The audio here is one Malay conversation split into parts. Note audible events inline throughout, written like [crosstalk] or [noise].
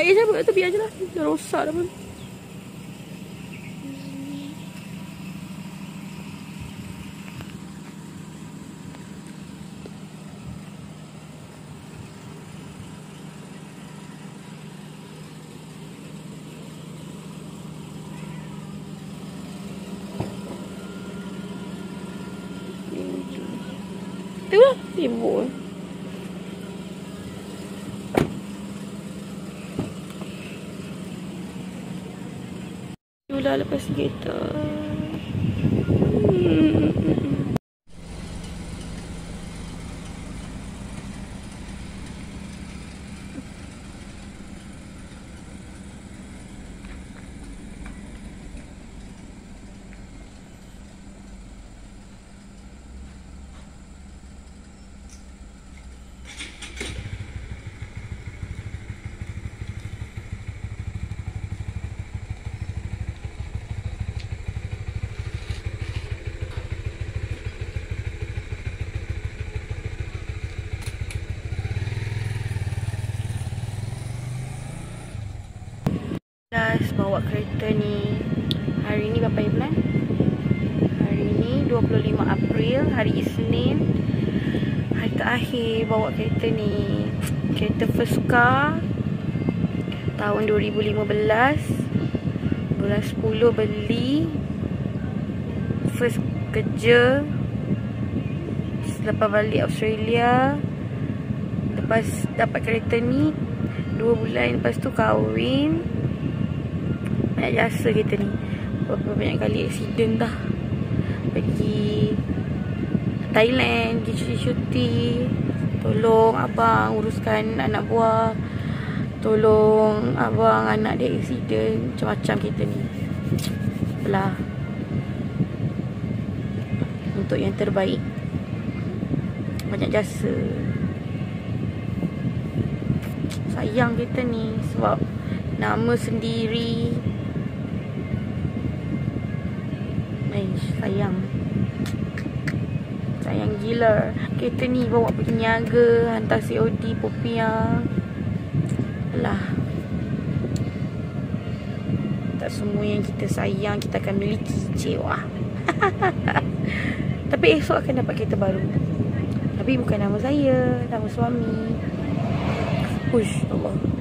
Tak payah cabut kat tepi je lah. Dah rosak dah pun. Tu lah, sibuk. Yulah lepas kereta. Hmm. Last bawa kereta ni Hari ni berapa bulan? Hari ni 25 April Hari Isnin. Hari terakhir bawa kereta ni. Kereta first car Tahun 2015 Bulan 10 beli. First kerja. Selepas balik Australia. Lepas dapat kereta ni Dua bulan lepas tu kahwin banyak jasa kita ni. Berapa banyak kali accident dah. Pergi Thailand Pergi cuti-cuti Tolong abang uruskan anak buah Tolong abang anak dia accident Macam-macam kita ni. Belah Untuk yang terbaik. Banyak jasa. Sayang kita ni Sebab Nama sendiri sayang. Sayang gila. Kereta ni bawa pergi niaga Hantar COD Popiah. Alah. Tak semua yang kita sayang Kita akan miliki Cewa [laughs] Tapi esok akan dapat kereta baru. Tapi bukan nama saya Nama suami. Ush Allah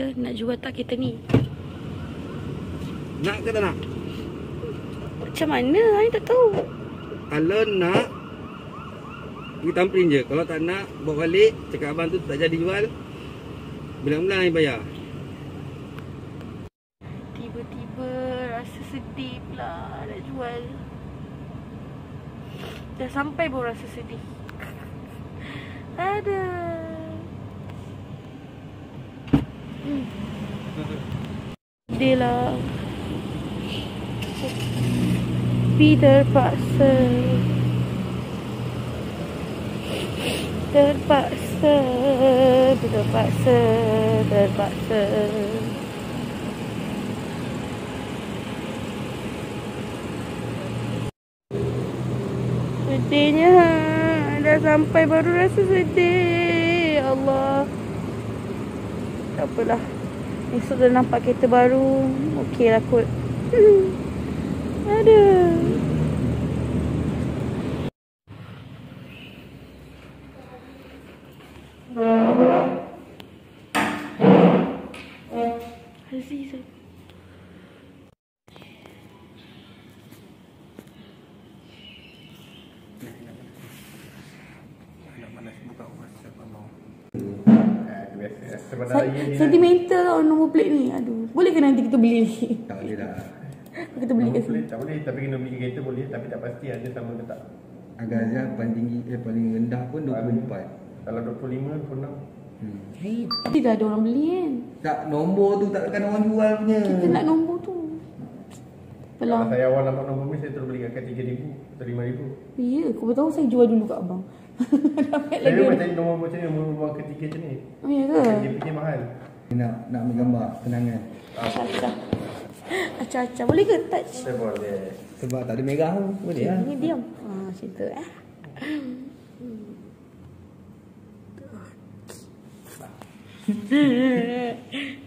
Kata nak jual tak kereta ni. Nak ke tak nak? Macam mana? Air tak tahu. Kalau nak Pergi tamprin je. Kalau tak nak Bawa balik. Cakap abang tu tak jadi jual. Bilang-bilang yang bayar. Tiba-tiba rasa sedih pula nak jual. Dah sampai pun rasa sedih. [laughs] Ada hmm. Sedih lah. Terpaksa Terpaksa Terpaksa Terpaksa Sedihnya Dah sampai baru rasa sedih. Allah. Tak apalah Esok dah nampak kereta baru Okey lah kot [laughs] Aduh. Sebenarnya Sentimental tau nombor plate ni. Aduh. Boleh ke nanti kita beli ni? Tak boleh dah. Kita beli kat sini. boleh, tak boleh tapi kena beli kereta boleh tapi tak pasti ada sama ke tak. Agaknya paling tinggi eh paling rendah pun 24. Kalau 25 pun 6. Hmm. Tapi dah ada orang beli kan? Tak nombor tu takkan orang jual punya. Kita nak nombor tu. Kalau Pelang. saya awal nampak nombor ni saya terus beli kat 3000 atau 5000. Ya, kau tahu saya jual dulu kat abang. [laughs] Dapat Saya lagi. macam nombor macam ni nombor nombor ketiga macam ni. Oh, ya ke? Dia fikir mahal. Nak nak ambil gambar kenangan. Acah-acah. Acah-acah. Boleh ke touch? Saya boleh. Sebab tak ada merah pun. Boleh lah. Ni diam. Ah, macam tu eh.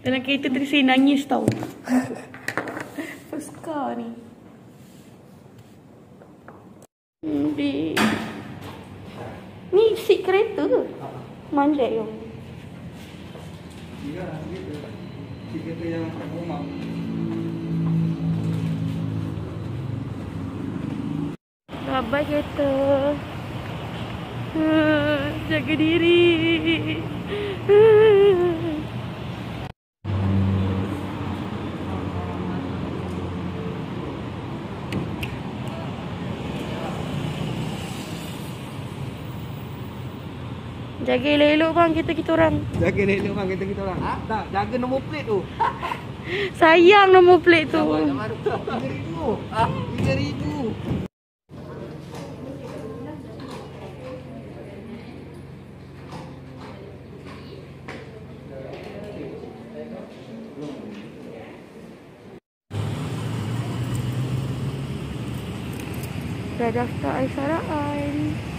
Dalam kereta tadi saya nangis tau. First car ni. Hmm, di... Ni seat kereta ke? Mandek yang. Ya. Kita yang kat rumah. Bye-bye kereta. Hmm, Jaga diri. Jaga elok-elok bang kita kita orang. Jaga elok bang kita kita orang. Ha? Tak, jaga nombor plate tu. [laughs] Sayang nombor plate tu. Nama tu 3000. Ah, 3000. Dah daftar Aisaraan.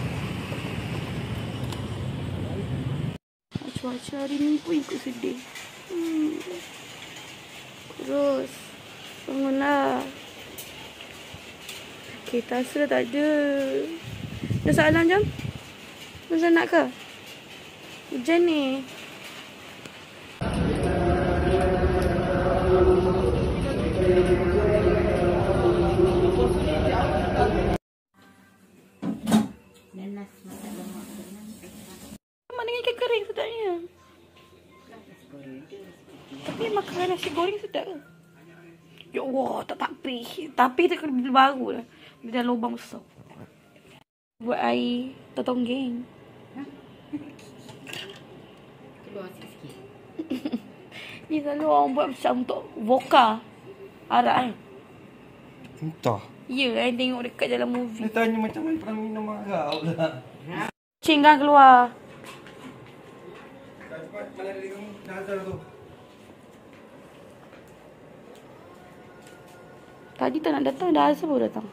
Cuaca hari ni pun ikut sedih. Hmm. Terus. Bangunlah. Kereta asa tak ada. Dah salam jam? Macam nak ke? Hujan ni. Mana makan nasi goreng sedap ke? Ya Allah, tak tapi. Tapi tu kena beli baru lah. Dia dah lubang besar. Buat air tertonggeng. [laughs] Ni selalu orang buat macam untuk vodka. Arak kan? Entah. Ya, I tengok dekat dalam movie. Dia tanya macam mana pernah minum arak pula. Cinggang keluar. Cepat, mana ada kamu? Dah azhar tu. Tadi tak nak datang, dah asal baru datang.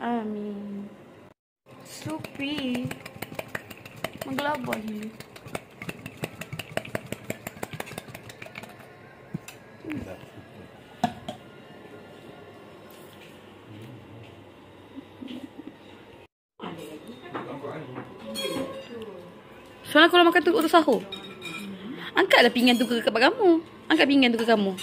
Amin. Supi. Menggelabah ni. Soalnya kalau makan tu untuk sahur. Angkatlah pinggan tu ke tempat kamu. Angkat pinggan tu ke kamu.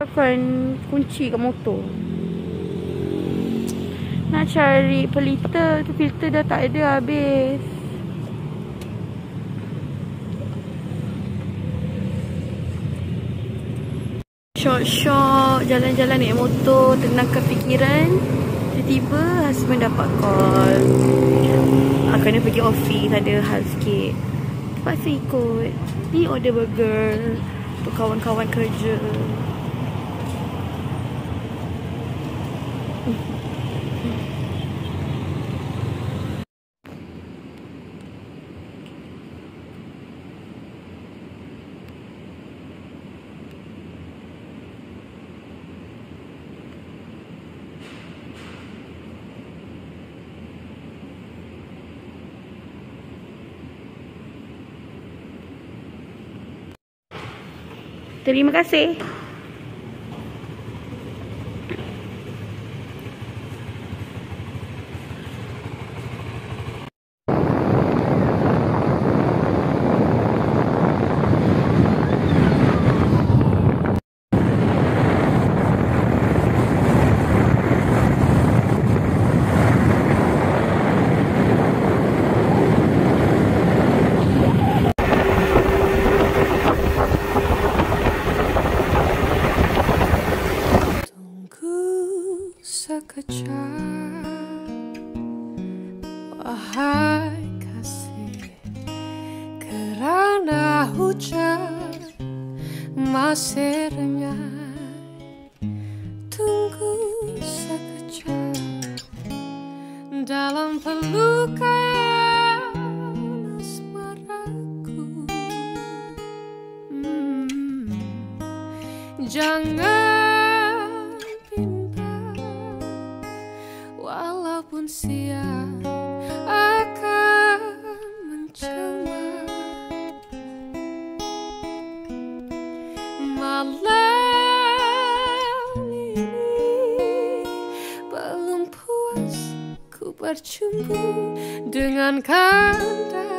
Akan kunci kat motor. Nak cari pelita tu filter dah tak ada habis. Short-short Jalan-jalan naik motor Tenangkan fikiran Tiba-tiba Husband dapat call. Ah, Kena pergi office Ada hal sikit. Terpaksa ikut. Ni order burger Untuk kawan-kawan kerja Terima kasih. Masih renyah Tunggu sekejap. Dalam pelukan asmaraku. Hmm. Jangan pindah Walaupun siang bercumbu dengan kanda